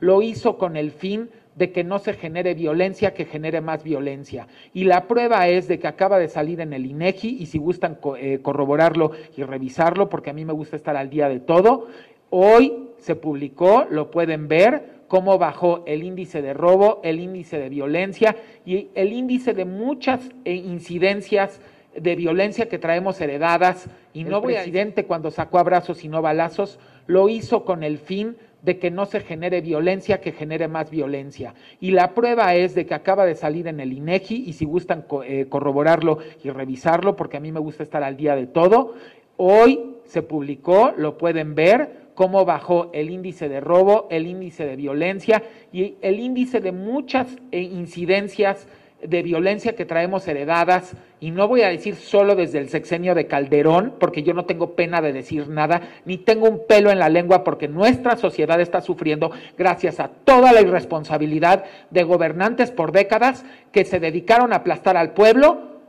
lo hizo con el fin de que no se genere violencia, que genere más violencia. Y la prueba es de que acaba de salir en el INEGI, y si gustan eh, corroborarlo y revisarlo, porque a mí me gusta estar al día de todo, hoy se publicó, lo pueden ver, cómo bajó el índice de robo, el índice de violencia y el índice de muchas eh, incidencias de violencia que traemos heredadas. Y no voy presidente cuando sacó abrazos y no balazos, lo hizo con el fin de que no se genere violencia, que genere más violencia. Y la prueba es de que acaba de salir en el INEGI, y si gustan eh, corroborarlo y revisarlo, porque a mí me gusta estar al día de todo, hoy se publicó, lo pueden ver, cómo bajó el índice de robo, el índice de violencia y el índice de muchas eh, incidencias de violencia que traemos heredadas, y no voy a decir solo desde el sexenio de Calderón, porque yo no tengo pena de decir nada, ni tengo un pelo en la lengua, porque nuestra sociedad está sufriendo gracias a toda la irresponsabilidad de gobernantes por décadas que se dedicaron a aplastar al pueblo,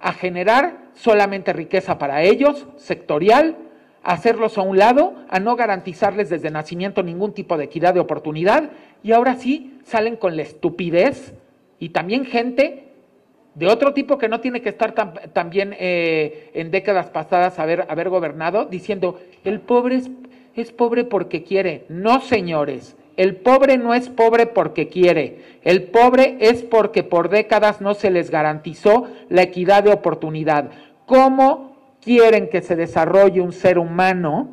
a generar solamente riqueza para ellos, sectorial, a hacerlos a un lado, a no garantizarles desde nacimiento ningún tipo de equidad de oportunidad, y ahora sí salen con la estupidez y también gente de otro tipo que no tiene que estar también eh, en décadas pasadas haber, haber gobernado, diciendo, el pobre es, es pobre porque quiere. No, señores, el pobre no es pobre porque quiere, el pobre es porque por décadas no se les garantizó la equidad de oportunidad. ¿Cómo quieren que se desarrolle un ser humano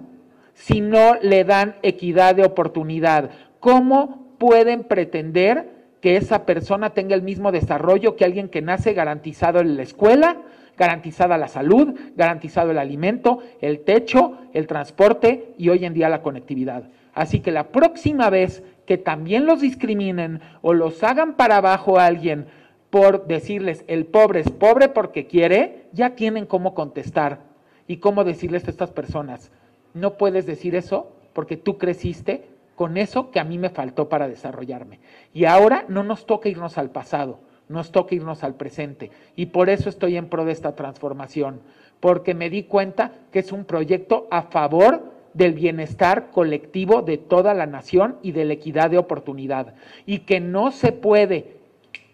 si no le dan equidad de oportunidad? ¿Cómo pueden pretender que esa persona tenga el mismo desarrollo que alguien que nace garantizado en la escuela, garantizada la salud, garantizado el alimento, el techo, el transporte y hoy en día la conectividad. Así que la próxima vez que también los discriminen o los hagan para abajo a alguien por decirles el pobre es pobre porque quiere, ya tienen cómo contestar y cómo decirles a estas personas, no puedes decir eso porque tú creciste con eso que a mí me faltó para desarrollarme. Y ahora no nos toca irnos al pasado, nos toca irnos al presente. Y por eso estoy en pro de esta transformación, porque me di cuenta que es un proyecto a favor del bienestar colectivo de toda la nación y de la equidad de oportunidad. Y que no se puede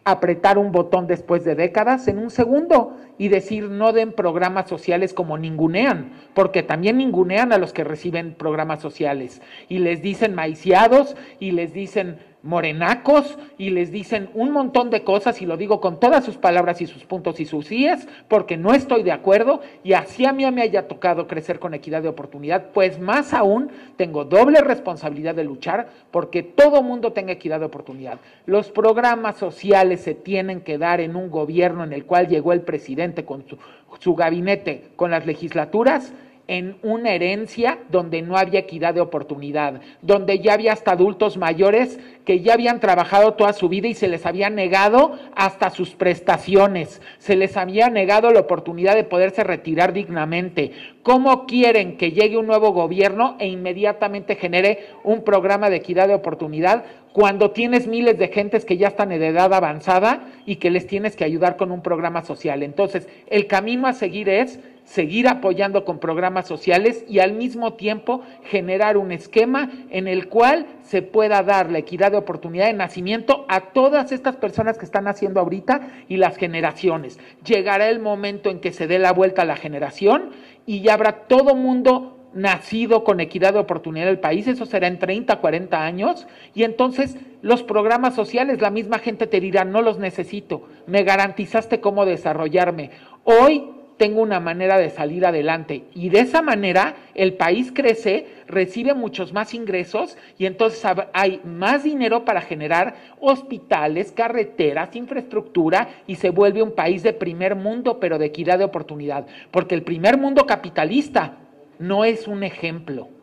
apretar un botón después de décadas en un segundo y decir no den programas sociales como ningunean, porque también ningunean a los que reciben programas sociales. Y les dicen maiciados y les dicen morenacos y les dicen un montón de cosas y lo digo con todas sus palabras y sus puntos y sus síes porque no estoy de acuerdo y así a mí me haya tocado crecer con equidad de oportunidad, pues más aún tengo doble responsabilidad de luchar porque todo mundo tenga equidad de oportunidad. Los programas sociales se tienen que dar en un gobierno en el cual llegó el presidente con su, su gabinete, con las legislaturas en una herencia donde no había equidad de oportunidad, donde ya había hasta adultos mayores que ya habían trabajado toda su vida y se les había negado hasta sus prestaciones, se les había negado la oportunidad de poderse retirar dignamente. ¿Cómo quieren que llegue un nuevo gobierno e inmediatamente genere un programa de equidad de oportunidad cuando tienes miles de gentes que ya están en edad avanzada y que les tienes que ayudar con un programa social? Entonces, el camino a seguir es seguir apoyando con programas sociales y al mismo tiempo generar un esquema en el cual se pueda dar la equidad de oportunidad de nacimiento a todas estas personas que están haciendo ahorita y las generaciones. Llegará el momento en que se dé la vuelta a la generación y ya habrá todo mundo nacido con equidad de oportunidad del país, eso será en 30, 40 años, y entonces los programas sociales, la misma gente te dirá, no los necesito, me garantizaste cómo desarrollarme. Hoy tengo una manera de salir adelante. Y de esa manera el país crece, recibe muchos más ingresos y entonces hay más dinero para generar hospitales, carreteras, infraestructura y se vuelve un país de primer mundo, pero de equidad de oportunidad. Porque el primer mundo capitalista no es un ejemplo.